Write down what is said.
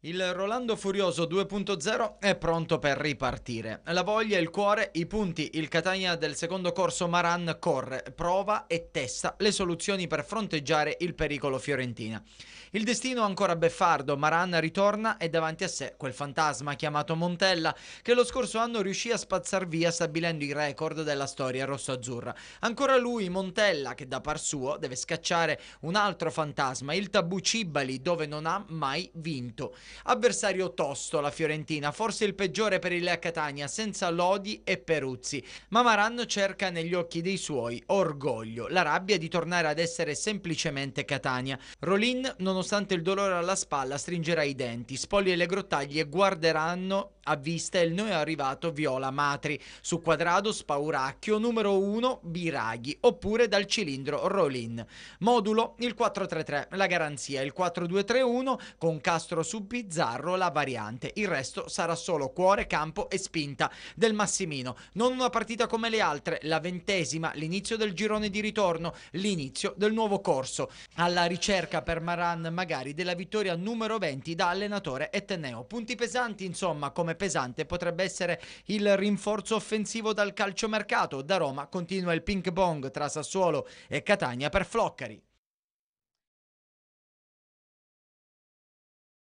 Il Rolando Furioso 2.0 è pronto per ripartire. La voglia, il cuore, i punti. Il Catania del secondo corso Maran corre, prova e testa le soluzioni per fronteggiare il pericolo fiorentina. Il destino ancora beffardo, Maran ritorna e davanti a sé quel fantasma chiamato Montella che lo scorso anno riuscì a spazzar via stabilendo i record della storia rosso-azzurra. Ancora lui, Montella, che da par suo deve scacciare un altro fantasma, il tabù Cibali, dove non ha mai vinto. Avversario tosto la Fiorentina, forse il peggiore per il Catania, senza Lodi e Peruzzi. Ma Maran cerca negli occhi dei suoi orgoglio, la rabbia di tornare ad essere semplicemente Catania. Rolin, nonostante il dolore alla spalla, stringerà i denti, spoglie le grottaglie e guarderanno a vista il noi arrivato Viola Matri. Su quadrado Spauracchio, numero 1 Biraghi, oppure dal cilindro Rolin. Modulo il 4-3-3, la garanzia il 4-2-3-1 con Castro su Pizzarro la variante. Il resto sarà solo cuore, campo e spinta del Massimino. Non una partita come le altre, la ventesima, l'inizio del girone di ritorno, l'inizio del nuovo corso. Alla ricerca per Maran magari della vittoria numero 20 da allenatore Etneo. Punti pesanti insomma come pesante potrebbe essere il rinforzo offensivo dal calciomercato. Da Roma continua il ping pong tra Sassuolo e Catania per Floccari.